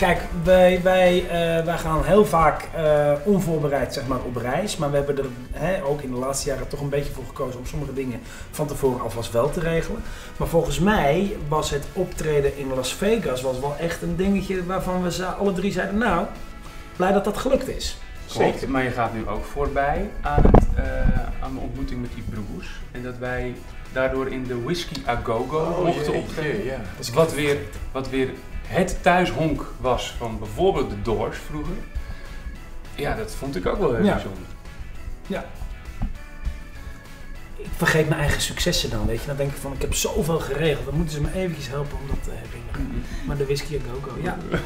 kijk, wij, wij, eh, wij gaan heel vaak eh, onvoorbereid zeg maar, op reis. Maar we hebben er hè, ook in de laatste jaren toch een beetje voor gekozen om sommige dingen van tevoren alvast wel te regelen. Maar volgens mij was het optreden in Las Vegas was wel echt een dingetje waarvan we ze- alle drie zeiden, nou, blij dat dat gelukt is. Zeker, maar je gaat nu ook voorbij aan, het, eh, aan de ontmoeting met die broers. En dat wij daardoor in de Whisky A Go Go Oh, mochten optreden. wat weer, wat weer het thuishonk was van bijvoorbeeld de Doors vroeger. Ja, dat vond ik ook wel heel Ja. bijzonder. Ik vergeet mijn eigen successen dan, weet je. Dan denk ik van, ik heb zoveel geregeld. Dan moeten ze me eventjes helpen om dat te herinneren. Maar de whisky a go-go, ja.